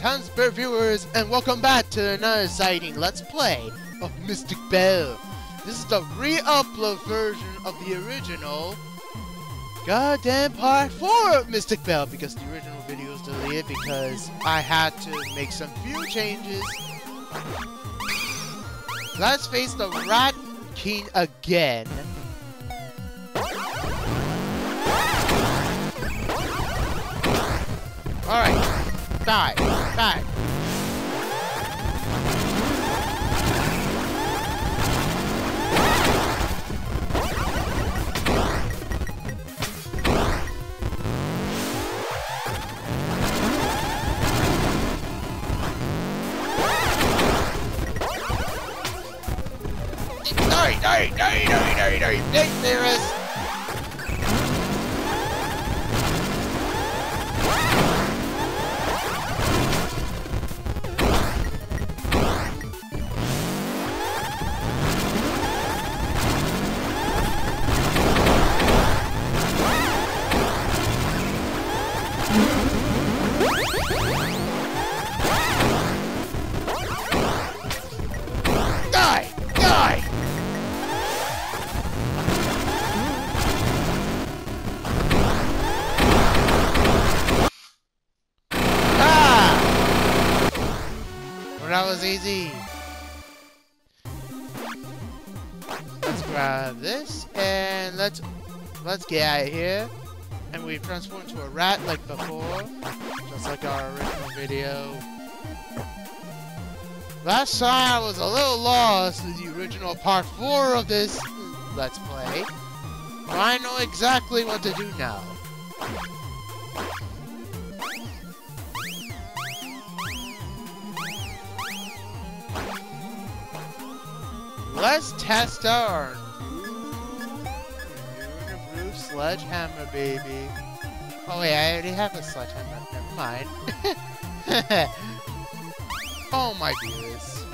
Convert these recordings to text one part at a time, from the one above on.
Greetings HandSpirit viewers, and welcome back to another exciting Let's Play of Mystik Belle. This is the re-upload version of the original goddamn part 4 of Mystik Belle, because the original video was deleted because I had to make some few changes. Let's face the Rat King again. Alright. Die. Die. Die, die, die, die, die, die, die, there is. That was easy. Let's grab this and let's let's get out of here. And we transform into a rat like before, just like our original video. Last time I was a little lost in the original part 4 of this Let's Play. But I know exactly what to do now. Let's test our new, sledgehammer, baby. Oh wait, I already have a sledgehammer. Never mind. Oh my goodness.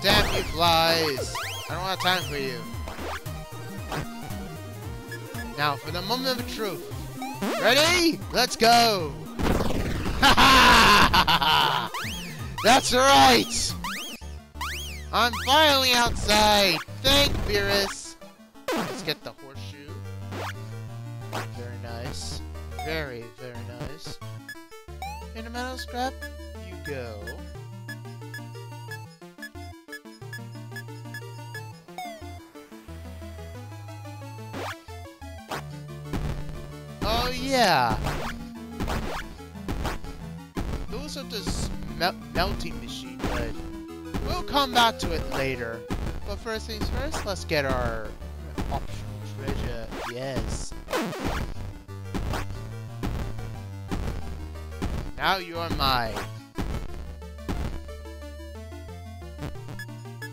Damn you flies! I don't have time for you. Now for the moment of truth. Ready? Let's go! That's right! I'm finally outside! Thank Beerus! Let's get the horseshoe. Very nice. Very, very nice. In a metal scrap, you go. Oh yeah! Those are the mel melting machine, but we'll come back to it later. But first things first, let's get our optional treasure. Yes. Now you are mine.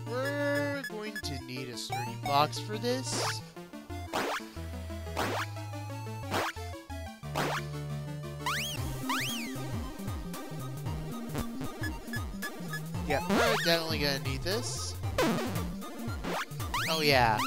We're going to need a sturdy box for this. Definitely gonna need this. Oh yeah.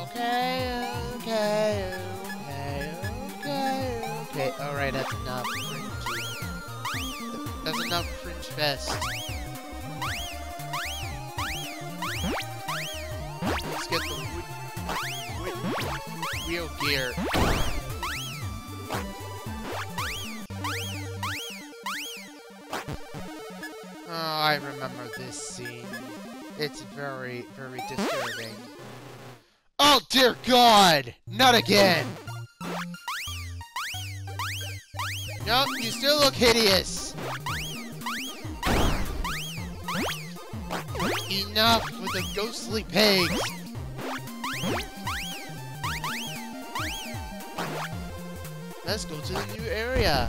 Okay, okay, okay, okay, okay. Alright, that's enough. That's enough cringe fest. Oh, I remember this scene. It's very, very disturbing. Oh dear God! Not again! Nope, you still look hideous! Enough with the ghostly pigs! Let's go to the new area.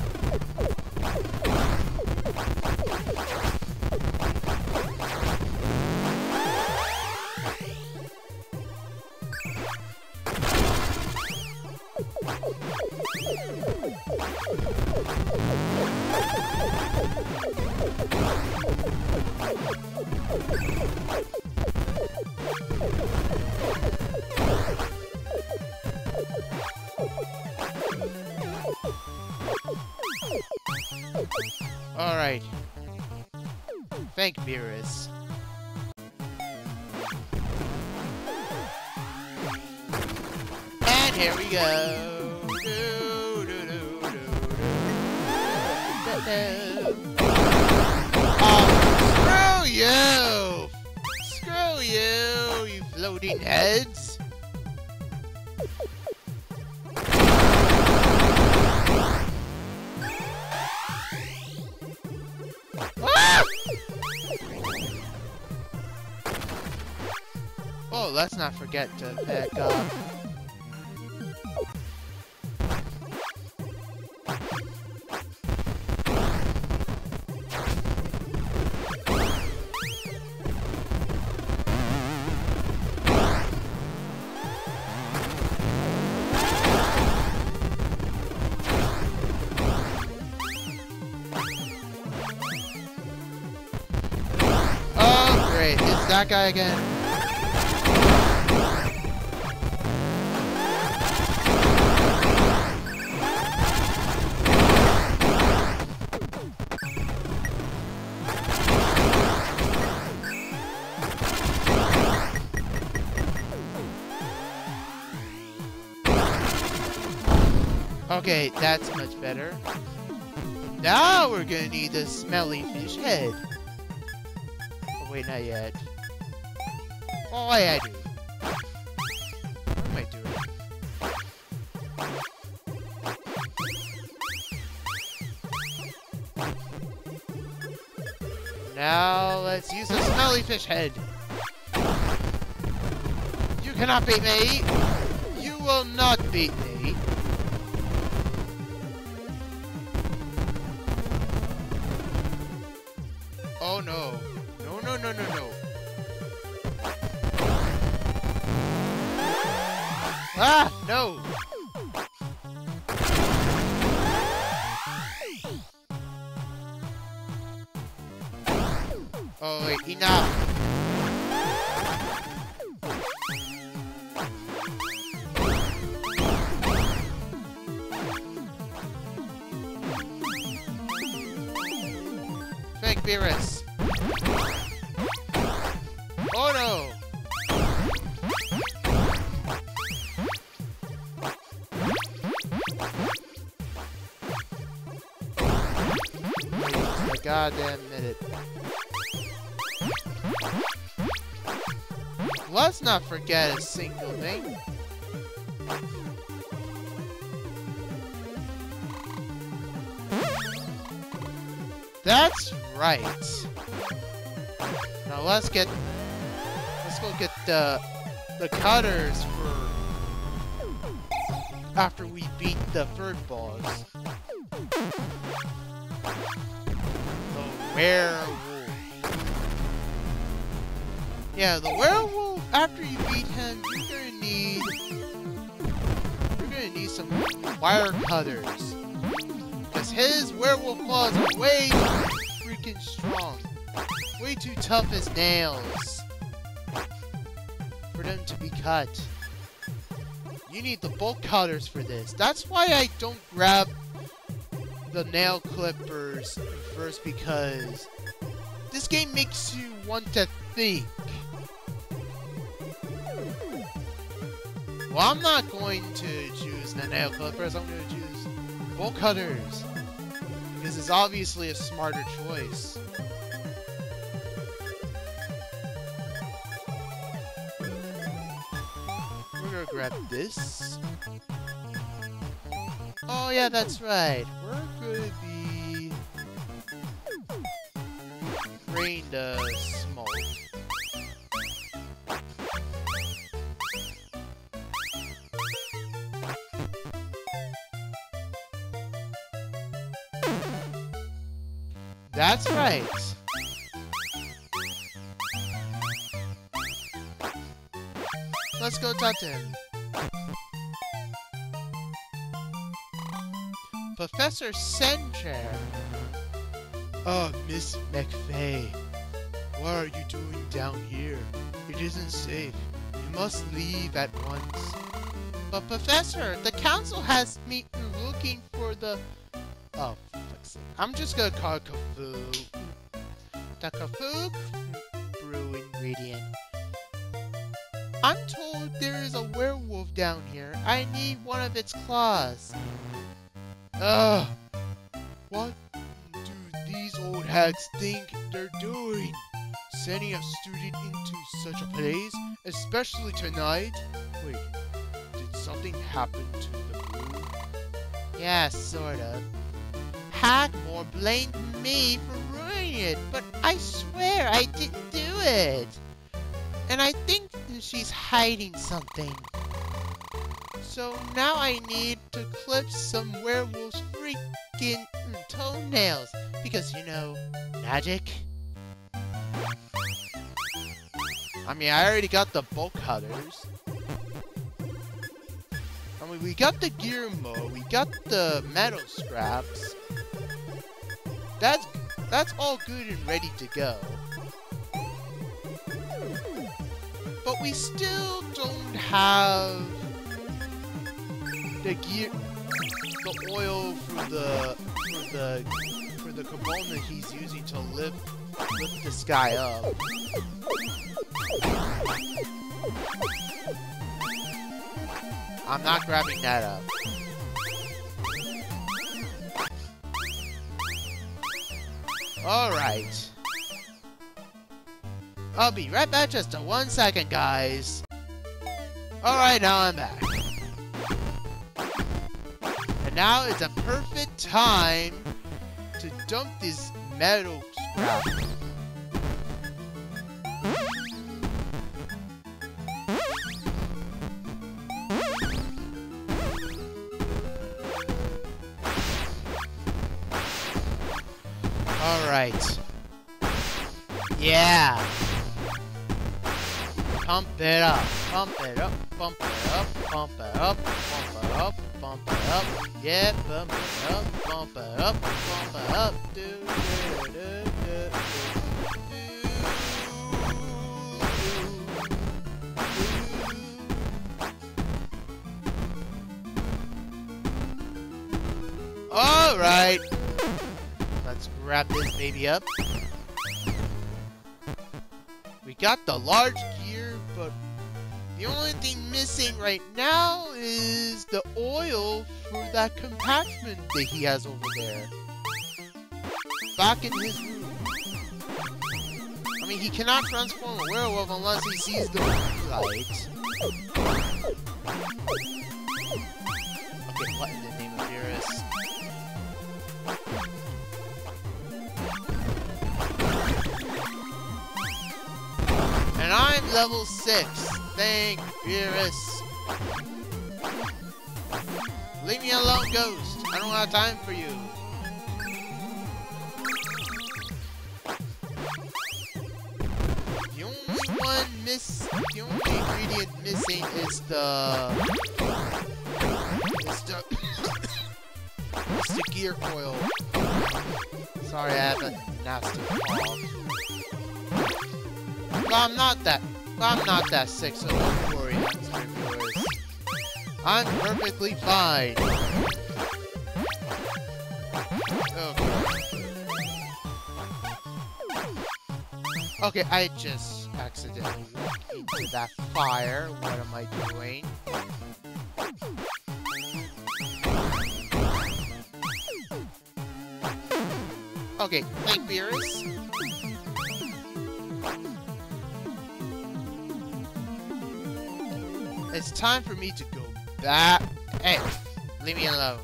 Alright. Thank Beerus. And here we go. Oh, screw you! Screw you, you floating heads! Let's not forget to pick up. Oh, that guy again. Okay, that's much better. Now we're gonna need the smelly fish head. Oh wait, not yet. Oh I do. What am I doing? Now let's use the smelly fish head. You cannot beat me. You will not beat me. Oh no. No, no, no, no, no. Ah, no. Oh, wait, enough. Beerus. Oh no! Goddamn minute. Let's not forget a single thing. That's right. Now let's get let's go get the the cutters for after we beat the third boss. The werewolf. Yeah, the werewolf after you beat him, you're gonna need you're gonna need some wire cutters. Because his werewolf claws are way freaking strong. Way too tough as nails. For them to be cut. You need the bolt cutters for this. That's why I don't grab the nail clippers first because this game makes you want to think. Well, I'm not going to choose the nail clippers. I'm going to choose bolt cutters because is obviously a smarter choice. We're gonna grab this. Oh yeah, that's right. We're gonna be rain the That's right. Let's go talk to him. Professor Sencher. Oh, Miss McFay. What are you doing down here? It isn't safe. You must leave at once. But Professor, the council has me looking for the... Oh, I'm just gonna call it Kafoo. The Kafoo brew ingredient. I'm told there is a werewolf down here. I need one of its claws. Ugh. What do these old hags think they're doing? Sending a student into such a place? Especially tonight? Wait, did something happen to the brew? Yeah, sort of. Hagmore blamed me for ruining it, but I swear I didn't do it. And I think she's hiding something. So now I need to clip some werewolf's freaking toenails. Because, you know, magic. I mean, I already got the bolt cutters. I mean, we got the gear mode, we got the metal scraps. That's, that's all good and ready to go. But we still don't have the gear, the oil for the, for the, for the Kibona he's using to lift, lift this guy up. I'm not grabbing that up. Alright. I'll be right back just in one second, guys. Alright, now I'm back. And now is a perfect time to dump this metal scrap. Alright. Yeah! Pump it up, pump it up, pump it up, pump it up, pump it up, pump it up, yeah, pump it up, pump it up, pump it up, do, do, do, do, Alright. Let's wrap this baby up. We got the large gear, but the only thing missing right now is the oil for that compartment that he has over there. Back in his room. I mean, he cannot transform a werewolf unless he sees the light. Okay, what in the name of Beerus? I'm level 6. Thank Beerus. Leave me alone, Ghost. I don't have time for you. The only one miss... The only ingredient missing is the... Is the... is the gear coil. Sorry, I have a nasty cough. But I'm not that. But I'm not that sick, so don't worry. I'm perfectly fine. Okay. Okay, I just accidentally into that fire. What am I doing? Okay, thank Beerus. It's time for me to go back. Hey, leave me alone.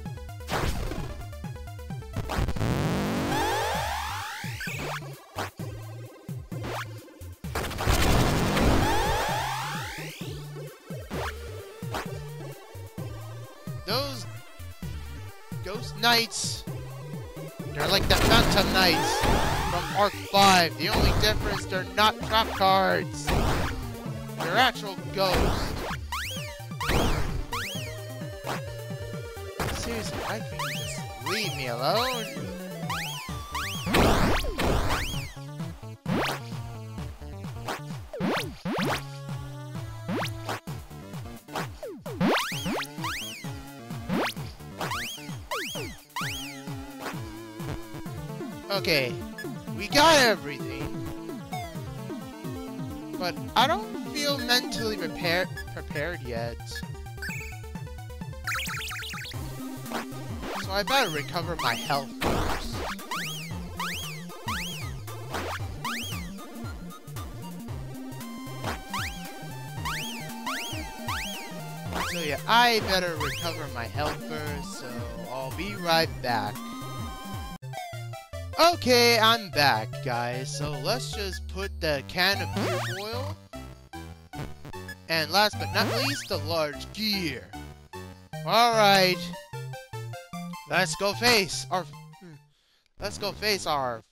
Those ghost knights, they're like the Phantom Knights from Arc-V. The only difference, they're not trap cards. They're actual ghosts. Leave me alone. Okay, we got everything. But I don't feel mentally prepared prepared yet. So I better recover my health first. So yeah, I better recover my health first, so I'll be right back. Okay, I'm back, guys. So let's just put the can of oil. And last but not least, the large gear. Alright. Let's go face our... Hmm, let's go face our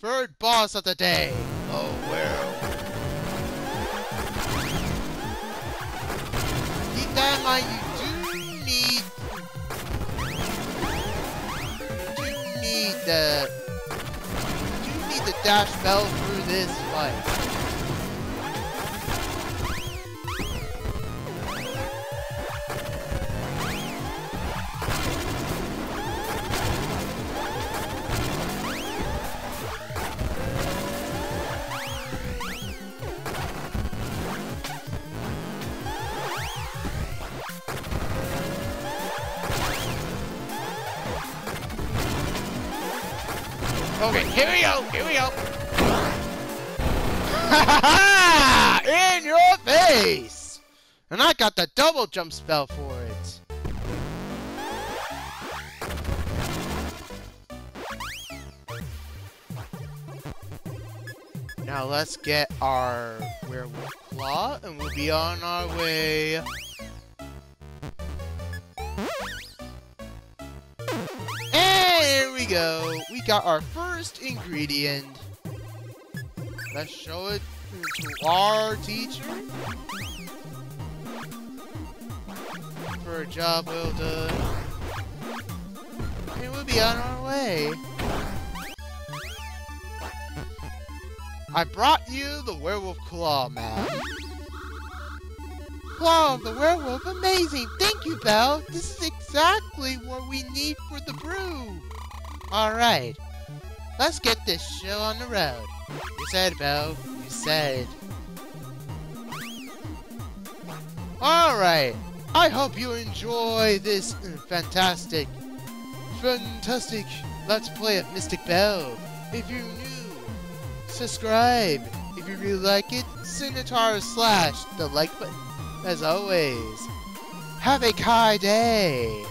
third boss of the day. Oh, well. Keep that in mind, you do need... You do need the the dash bell through this fight. Okay, here we go, here we go. In your face! And I got the double jump spell for it. Now let's get our werewolf claw and we'll be on our way. We go. We got our first ingredient. Let's show it to our teacher. For a job well done. And we'll be on our way. I brought you the werewolf claw map. Wow, the werewolf, amazing! Thank you, Belle! This is exactly what we need for the brew! Alright. Let's get this show on the road. You said, Bo. You said. Alright. I hope you enjoy this fantastic, fantastic Let's Play of Mystik Belle. If you're new, subscribe. If you really like it, our slash the like button. As always, have a Kai day.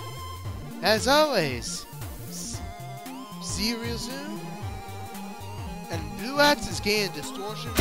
As always, real soon. And BlueX is gaining distortion.